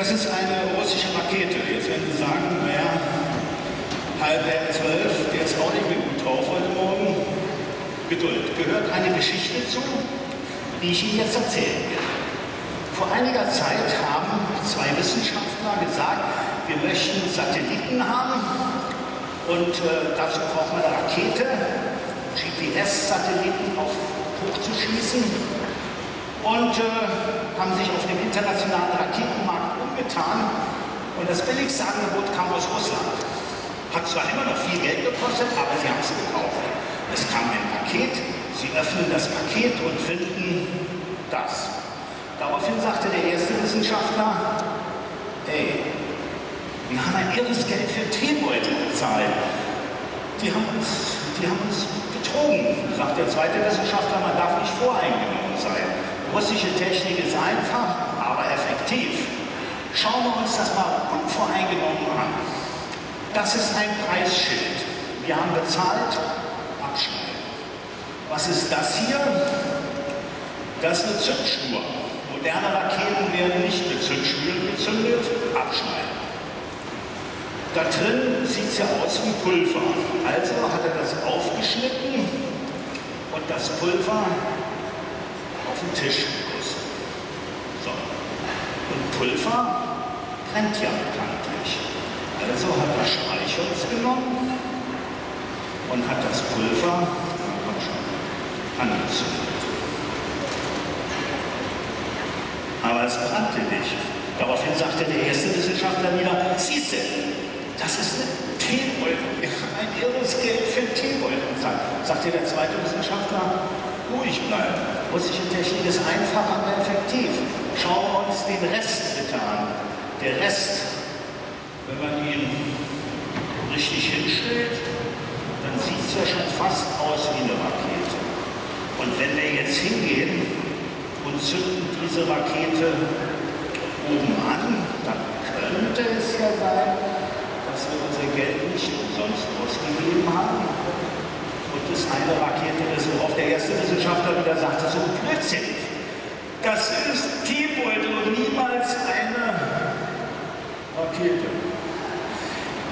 Das ist eine russische Rakete. Jetzt werden Sie sagen, naja, halb zwölf, der ist auch nicht mehr gut drauf heute Morgen. Geduld. Gehört eine Geschichte zu, die ich Ihnen jetzt erzählen will. Vor einiger Zeit haben zwei Wissenschaftler gesagt, wir möchten Satelliten haben und äh, dazu braucht man eine Rakete, GPS-Satelliten hochzuschießen und äh, haben sich auf dem internationalen Raketenmarkt umgetan und das billigste Angebot kam aus Russland. Hat zwar immer noch viel Geld gekostet, aber sie haben es gekauft. Es kam ein Paket, Sie öffnen das Paket und finden das. Daraufhin sagte der erste Wissenschaftler, ey, wir haben ein irres Geld für Teebeutel bezahlt. Die haben uns, die haben uns betrogen, sagt der zweite Wissenschaftler, man darf nicht voreingenommen sein. Russische Technik ist einfach, aber effektiv. Schauen wir uns das mal unvoreingenommen an. Das ist ein Preisschild. Wir haben bezahlt, abschneiden. Was ist das hier? Das ist eine Zündschnur. Moderne Raketen werden nicht mit Zündschnüren gezündet, abschneiden. Da drin sieht es ja aus wie Pulver. Also hat er das aufgeschnitten und das Pulver auf den Tisch. Und Pulver brennt ja bekanntlich. Also hat er Streichholz genommen und hat das Pulver angezündet. Aber es brannte nicht. Daraufhin sagte der erste Wissenschaftler wieder, siehste, das ist ein Teebeutel, ein irres Geld für Teebeutel. Sagte der zweite Wissenschaftler, ruhig bleiben. Russische Technik ist einfach, aber effektiv. Den Rest bitte an. Der Rest, wenn man ihn richtig hinstellt, dann sieht es ja schon fast aus wie eine Rakete. Und wenn wir jetzt hingehen und zünden diese Rakete oben an, dann könnte es ja sein, dass wir unser Geld nicht umsonst ausgegeben haben und es eine Rakete ist, worauf der erste Wissenschaftler wieder sagte, so Blödsinn. Das ist Teebeutel und niemals eine Rakete.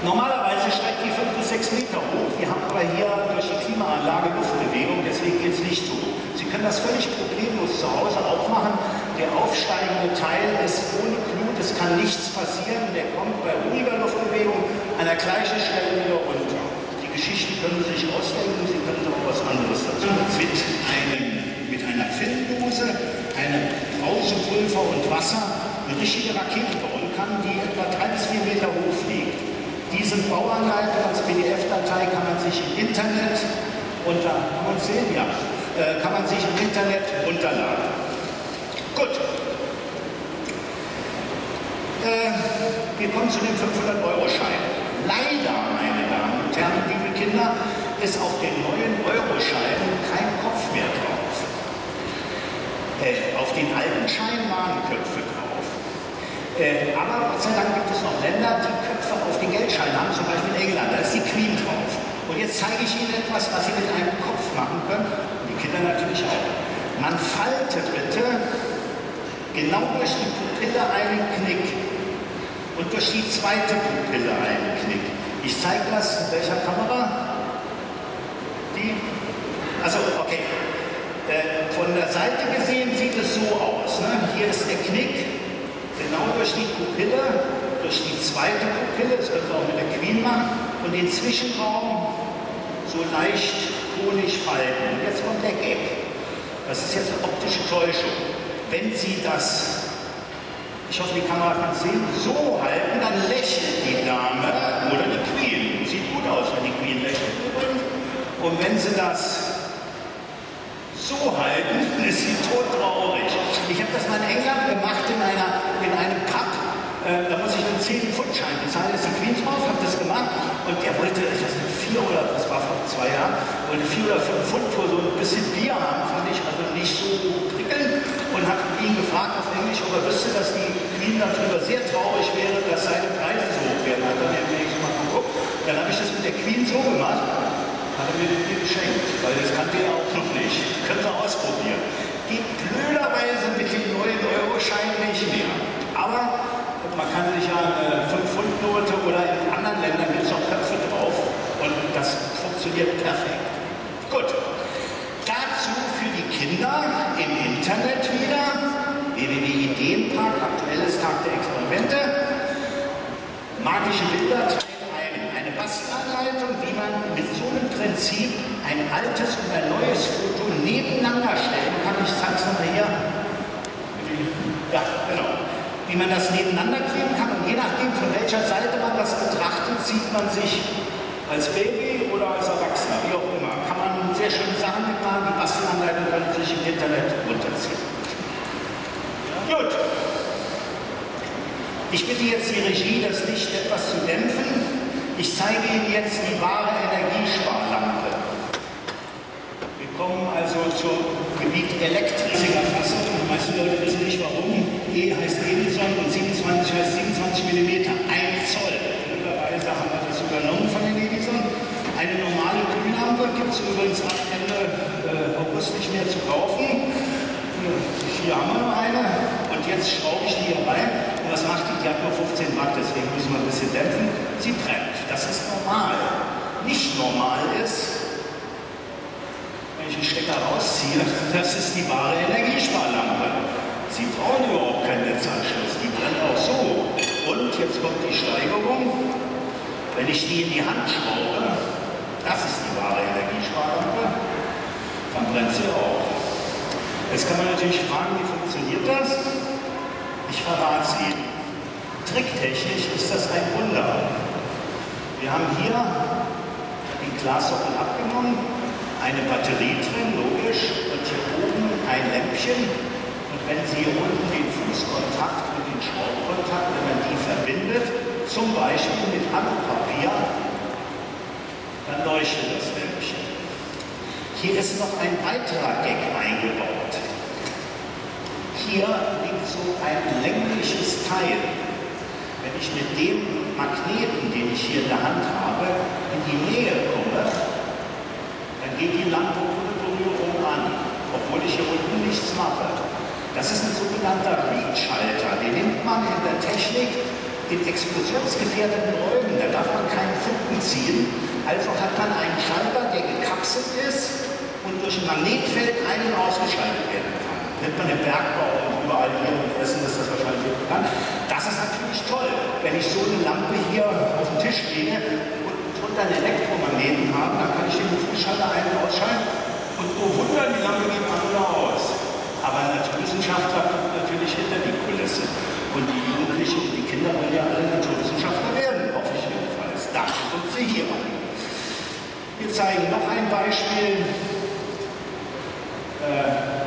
Normalerweise steigt die 5 bis 6 Meter hoch. Wir haben aber hier durch die Klimaanlage Luftbewegung, deswegen geht es nicht so. Sie können das völlig problemlos zu Hause aufmachen. Der aufsteigende Teil ist ohne Glut, es kann nichts passieren. Der kommt bei ruhiger Luftbewegung an der gleichen Stelle wieder runter. Die Geschichte können Sie sich ausdenken, Sie können aber was anderes dazu. Mit, einem, mit einer Filmdose, einem Brausepulver und Wasser eine richtige Rakete bauen kann, die etwa 3 bis 4 Meter hoch fliegt. Diesen Bauanleitung als PDF-Datei kann man sich im Internet unter, kann man sehen? Ja, äh, kann man sich im Internet runterladen. Gut. Äh, wir kommen zu dem 500-Euro-Schein. Leider, meine Damen und Herren, liebe Kinder, ist auf den neuen Euroscheinen kein Kopf mehr drauf. Äh, auf den alten Scheinen waren Köpfe drauf. Äh, aber Gott sei Dank gibt es noch Länder, die Köpfe auf den Geldschein haben, zum Beispiel in England, da ist die Queen drauf. Und jetzt zeige ich Ihnen etwas, was Sie mit einem Kopf machen können, und die Kinder natürlich auch. Man faltet bitte genau durch die Pupille einen Knick und durch die zweite Pupille einen Knick. Ich zeige das in welcher Kamera? Die? Also, okay. Äh, von der Seite gesehen sieht es so aus. Ne? Hier ist der Knick, genau durch die Pupille, durch die zweite Pupille, das können wir auch mit der Queen machen, und den Zwischenraum so leicht konig falten. Und jetzt kommt der Gag. Das ist jetzt eine optische Täuschung. Wenn Sie das, ich hoffe, die Kamera kann es sehen, so halten, dann lächelt die Dame oder die Queen. Sieht gut aus, wenn die Queen lächelt. Und wenn Sie das so halten, ist sie todtraurig. Ich habe das mal in England gemacht in, einer, in einem Pub. Äh, da muss ich einen 10-Pfund-Schein bezahlen, ist die Queen drauf, habe das gemacht und der wollte, ich weiß nicht, vier oder, das war vor zwei Jahren, wollte vier oder fünf Pfund für so ein bisschen Bier haben, fand ich also nicht so prickelnd und habe ihn gefragt auf Englisch, ob er wüsste, dass die Queen darüber sehr traurig wäre, dass seine Preise so hoch werden. Hat dann wenigstens mal geguckt. Dann habe ich das mit der Queen so gemacht hat er mir die geschenkt, weil das kannte er auch noch nicht. Können Sie ausprobieren. Geht blöderweise mit dem neuen Euroschein nicht mehr. Aber man kann sich ja eine 5-Pfund-Note oder in anderen Ländern gibt es auch Köpfe drauf und das funktioniert perfekt. Gut. Dazu für die Kinder im Internet wieder www.ideenpark, aktuelles Tag der Experimente, magische Bilder eine Bastelanleitung, wie man mit so einem Prinzip ein altes und ein neues Foto nebeneinander stellen kann. Ich zeige es nochmal hier. Ja, genau. Wie man das nebeneinander kriegen kann und je nachdem, von welcher Seite man das betrachtet, sieht man sich als Baby oder als Erwachsener, wie auch immer. Kann man sehr schöne Sachen mitmachen. Die Bastelanleitung Sie sich im Internet runterziehen. Gut. Ich bitte jetzt die Regie, das Licht etwas zu dämpfen. Ich zeige Ihnen jetzt die wahre Energiesparlampe. Wir kommen also zum Gebiet elektrischer Fassung. Die meisten Leute wissen nicht warum. E heißt Edison und 27 heißt 27 mm, 1 Zoll. Blöderweise haben wir das übernommen von den Edison. Eine normale Glühlampe gibt es übrigens ab Ende äh, August nicht mehr zu kaufen. Hier haben wir noch eine und jetzt schraube ich die hier rein und was macht die? Die hat nur 15 Watt, deswegen müssen wir ein bisschen dämpfen. Sie brennt. Nicht normal ist, wenn ich einen Stecker rausziehe, das ist die wahre Energiesparlampe. Sie brauchen überhaupt keinen Netzanschluss, die brennt auch so. Und jetzt kommt die Steigerung. Wenn ich die in die Hand schraube, das ist die wahre Energiesparlampe, dann brennt sie auch. Jetzt kann man natürlich fragen, wie funktioniert das? Ich verrate es Ihnen. Tricktechnisch ist das ein Wunder. Wir haben hier Glassockel abgenommen, eine Batterie drin, logisch, und hier oben ein Lämpchen. Und wenn Sie hier unten den Fußkontakt und den Schraubkontakt, wenn man die verbindet, zum Beispiel mit Alupapier, dann leuchtet das Lämpchen. Hier ist noch ein weiterer Gag eingebaut. Hier liegt so ein längliches Teil. Wenn ich mit dem Magneten, den ich hier in der Hand habe, in die Nähe komme, geht die Lampe ohne Berührung an, obwohl ich hier unten nichts mache. Das ist ein sogenannter Read-Schalter. Den nimmt man in der Technik in explosionsgefährdeten Räumen. Da darf man keinen Funken ziehen. Also hat man einen Schalter, der gekapselt ist und durch ein Magnetfeld ein- und ausgeschaltet werden kann nennt man den Bergbau und überall hier in Essen ist das wahrscheinlich bekannt. Das ist natürlich toll, wenn ich so eine Lampe hier auf dem Tisch lege einen Elektromagneten habe, dann kann ich den Fußschalter ein- und ausschalten und oh Wunder, die Lampe geht an oder aus. Aber Naturwissenschaftler kommt natürlich hinter die Kulisse. Und die Jugendlichen und die Kinder wollen ja alle Naturwissenschaftler werden, hoffe ich jedenfalls. Dafür kommt sie hier. Wir zeigen noch ein Beispiel. Äh,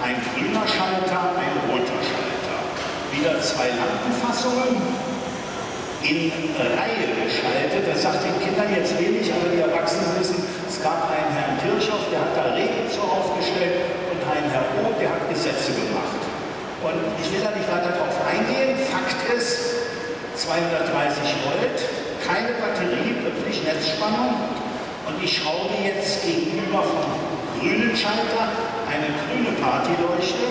ein grüner Schalter, ein roter Schalter. Wieder zwei Lampenfassungen in Reihe geschaltet. Das sagt den Kindern jetzt wenig, aber die Erwachsenen wissen, es gab einen Herrn Kirchhoff, der hat da Regeln so aufgestellt und einen Herr Roth, der hat Gesetze gemacht. Und ich will da nicht weiter drauf eingehen. Fakt ist, 230 Volt, keine Batterie, wirklich Netzspannung. Und ich schraube jetzt gegenüber vom grünen Schalter eine grüne Partyleuchte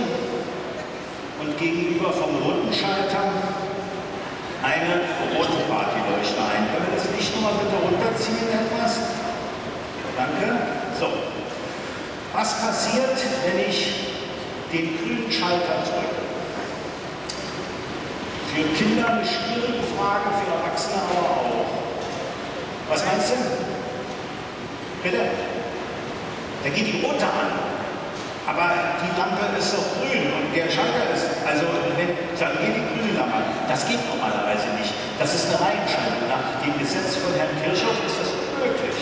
und gegenüber vom roten Schalter eine rote Partyleuchte ein. Können wir das Licht nochmal bitte runterziehen etwas? Danke. So. Was passiert, wenn ich den grünen Schalter drücke? Für Kinder eine schwierige Frage, für Erwachsene aber auch. Was meinst du? Bitte? Da geht die rote an. Aber die Lampe ist doch grün und der Schalter ist, also wenn, dann geht die grüne Lampe. Das geht normalerweise. Das ist eine Reihenschaltung. Nach dem Gesetz von Herrn Kirchhoff ist das unmöglich.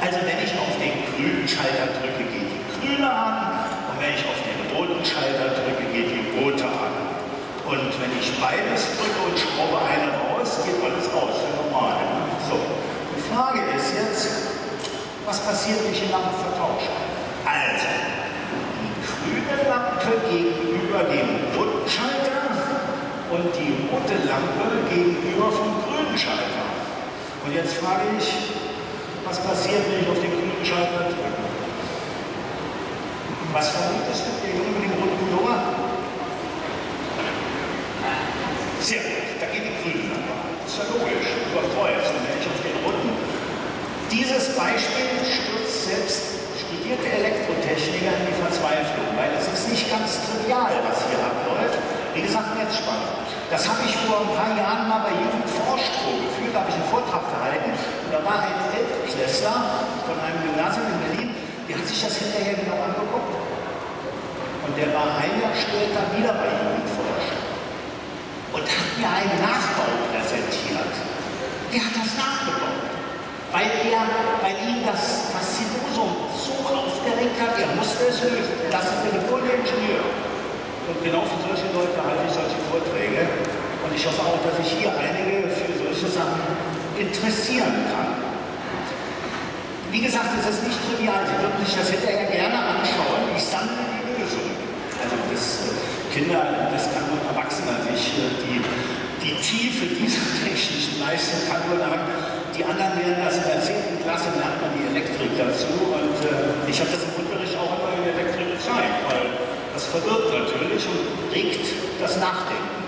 Also wenn ich auf den grünen Schalter drücke, geht die grüne an und wenn ich auf den roten Schalter drücke, geht die rote an. Und wenn ich beides drücke und schraube eine raus, geht alles aus, normal. So, die Frage ist jetzt, was passiert, wenn ich die Lampe vertausche? Also, grüne Lampe gegenüber dem roten Schalter und die rote Lampe gegenüber vom grünen Schalter. Und jetzt frage ich, was passiert, wenn ich auf den grünen Schalter drücke? Was vermutest du, mit dem roten Pullover? Sehr gut. da geht die aber. Das ist ja logisch, über Kreuz und nicht auf den Runden. Dieses Beispiel stürzt selbst studierte Elektrotechniker in die Verzweiflung, weil es ist nicht ganz trivial, was hier abläuft. Wie gesagt, Netzspannung. Das habe ich vor ein paar Jahren mal bei Jugend forscht vorgeführt, da habe ich einen Vortrag gehalten und da war ein Elftklässler von einem Gymnasium in Berlin, der hat sich das hinterher genau angeguckt. Und der war ein Jahr später wieder bei forscht und hat mir einen Nachbau präsentiert. Der hat das nachgebaut, weil, er, weil ihn das Faszinosum so aufgeregt hat, er musste es lösen. Das ist der geborene Ingenieur. Und genau für solche Leute halte ich solche Vorträge. Und ich hoffe auch, dass ich hier einige für solche Sachen interessieren kann. Wie gesagt, es ist nicht trivial. Sie würden sich das hinterher gerne anschauen. Ich sammle die Lösung. Also das äh, Kinder, das kann nur Erwachsener sich äh, die, die Tiefe dieser technischen Leistung kann nur sagen. Die anderen lernen das in der 10. Klasse, lernt man die Elektrik dazu. Und äh, ich habe das im Unterricht auch immer in Elektrik gezeigt, weil das verwirrt natürlich und regt das Nachdenken.